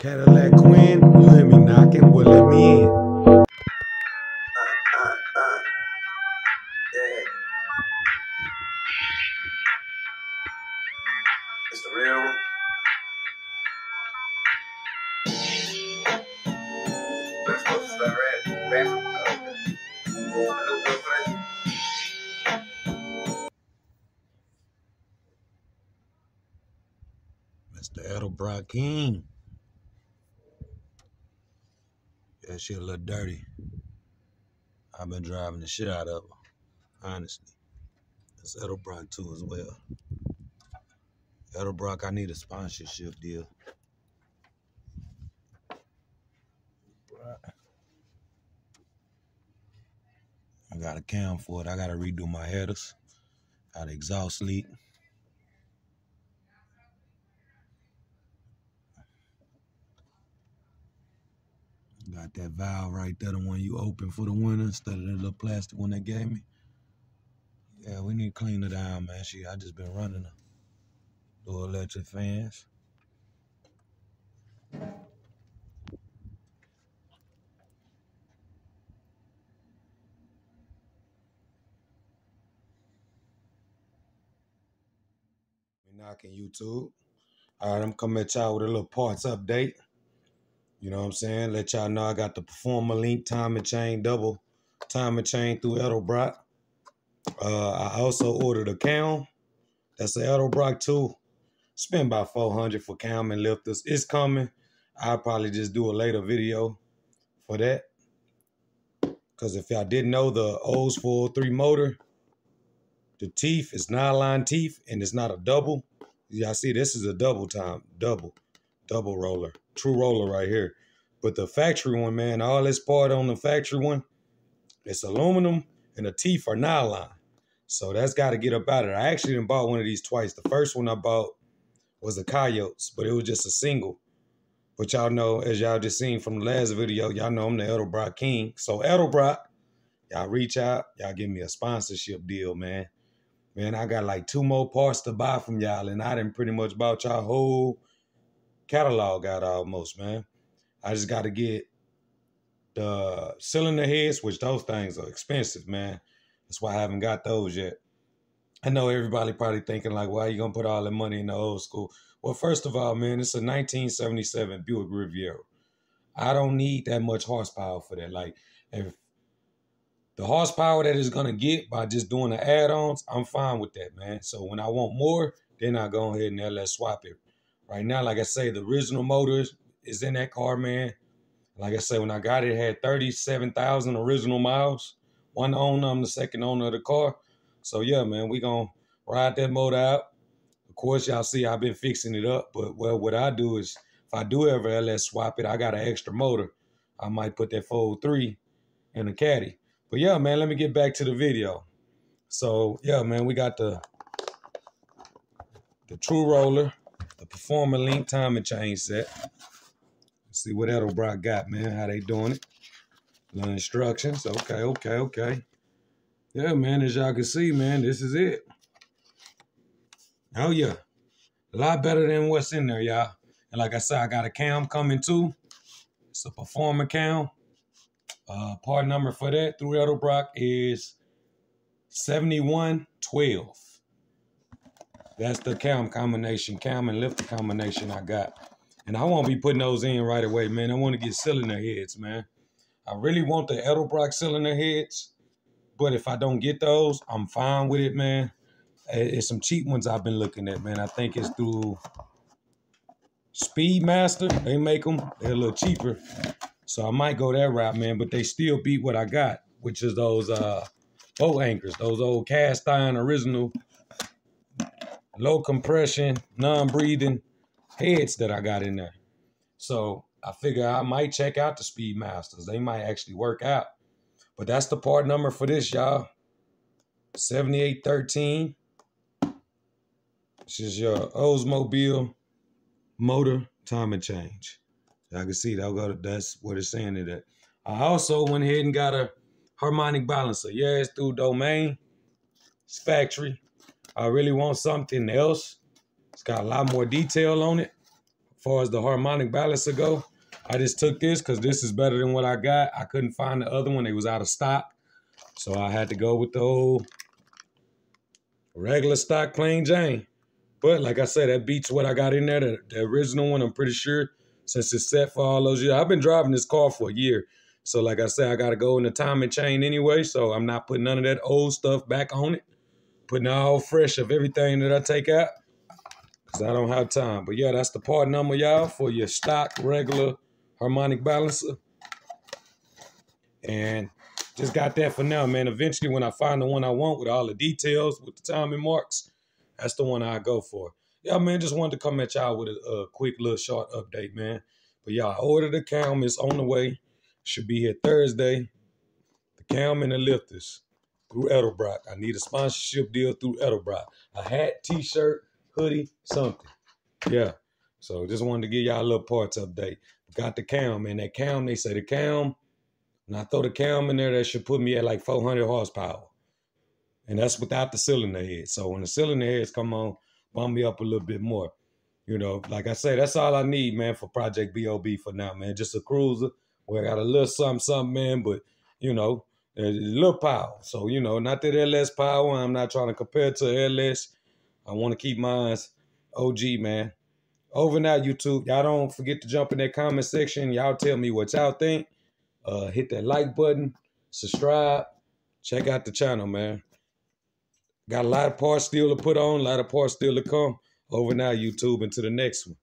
Cadillac Queen, you hear me knocking? Well, let me in. Uh, uh, uh. Yeah. It's the real one. Let's go start rapping. Rapping. Okay. Let's go for that. Mr. Edelbrock King. Yeah, shit a little dirty. I've been driving the shit out of her, honestly. It's Edelbrock too as well. Edelbrock, I need a sponsorship deal. I got a cam for it. I gotta redo my headers. Got exhaust leak. Got that valve right there, the one you open for the winter instead of the little plastic one they gave me. Yeah, we need to clean it out, man. She, I just been running the little electric fans. Knocking YouTube. All right, I'm coming at y'all with a little parts update. You know what I'm saying? Let y'all know I got the Performer Link time and chain, double time and chain through Edelbrock. Uh, I also ordered a cam. That's the Edelbrock too. Spend about 400 for cam and lifters. It's coming. I'll probably just do a later video for that. Because if y'all didn't know, the Olds 403 motor, the teeth is nylon teeth and it's not a double. Y'all see, this is a double time, double, double roller, true roller right here. But the factory one, man, all this part on the factory one, it's aluminum and the teeth are nylon. So that's got to get up out of it. I actually done bought one of these twice. The first one I bought was a Cloyes, but it was just a single. But y'all know, as y'all just seen from the last video, y'all know I'm the Edelbrock King. So Edelbrock, y'all reach out, y'all give me a sponsorship deal, man. Man, I got like two more parts to buy from y'all, and I didn't pretty much bought y'all whole catalog out almost, man. I just got to get the cylinder heads, which those things are expensive, man. That's why I haven't got those yet. I know everybody probably thinking like, why are you gonna put all the money in the old school? Well, first of all, man, it's a 1977 Buick Riviera. I don't need that much horsepower for that. Like, if the horsepower that it's gonna get by just doing the add-ons, I'm fine with that, man. So when I want more, then I go ahead and let's swap it. Right now, like I say, the original motor is in that car, man. Like I said, when I got it, it had 37,000 original miles. One owner, I'm the second owner of the car. So yeah, man, we gonna ride that motor out. Of course, y'all see I've been fixing it up, but well, what I do is if I do ever LS swap it, I got an extra motor. I might put that Fold 3 in the caddy. But yeah, man, let me get back to the video. So yeah, man, we got the the True Roller, the Performer Link timing chain set. Let's see what Edelbrock got, man. How they doing it? The instructions. Okay, okay, okay. Yeah, man, as y'all can see, man, this is it. Oh yeah. A lot better than what's in there, y'all. And like I said, I got a cam coming too. It's a performer cam. Uh, part number for that through Edelbrock is 7112. That's the cam combination, cam and lifter combination I got. And I won't be putting those in right away, man. I want to get cylinder heads, man. I really want the Edelbrock cylinder heads, but if I don't get those, I'm fine with it, man. It's some cheap ones I've been looking at, man. I think it's through Speedmaster. They make them. They're a little cheaper. So I might go that route, man. But they still beat what I got, which is those uh boat anchors, those old cast iron original, low compression, non-breathing heads that I got in there. So I figure I might check out the Speedmasters. They might actually work out. But that's the part number for this, y'all. 7813. This is your Oldsmobile motor timing chain. Y'all can see that go that's what it's saying it at. I also went ahead and got a harmonic balancer. Yeah, it's through Dorman. It's factory. I really want something else. It's got a lot more detail on it. As far as the harmonic balancer go, I just took this because this is better than what I got. I couldn't find the other one. It was out of stock. So I had to go with the old regular stock plain Jane. But like I said, that beats what I got in there. The, the original one, I'm pretty sure, since it's set for all those years. I've been driving this car for a year. So like I said, I got to go in the timing chain anyway. So I'm not putting none of that old stuff back on it. Putting all fresh of everything that I take out. Because I don't have time. But yeah, that's the part number, y'all, for your stock regular harmonic balancer. And just got that for now, man. Eventually, when I find the one I want with all the details, with the timing marks, that's the one I go for. Yeah, man, just wanted to come at y'all with a, a quick little short update, man. But y'all, order the cam is on the way. Should be here Thursday. The cam and the lifters through Edelbrock. I need a sponsorship deal through Edelbrock. A hat, t-shirt, hoodie, something. Yeah. So just wanted to give y'all a little parts update. Got the cam, man. That cam, they say the cam and I throw the cam in there, that should put me at like 400 horsepower. And that's without the cylinder head. So when the cylinder heads come on, bump me up a little bit more. You know, like I say, that's all I need, man, for Project BOB for now, man. Just a cruiser where I got a little something, something, man, but, you know, little power. So, you know, not that LS power. I'm not trying to compare to LS. I want to keep mine OG, man. Over now, YouTube. Y'all don't forget to jump in that comment section. Y'all tell me what y'all think. Uh, hit that like button, subscribe, check out the channel, man. Got a lot of parts still to put on, a lot of parts still to come. Over now, YouTube, into the next one.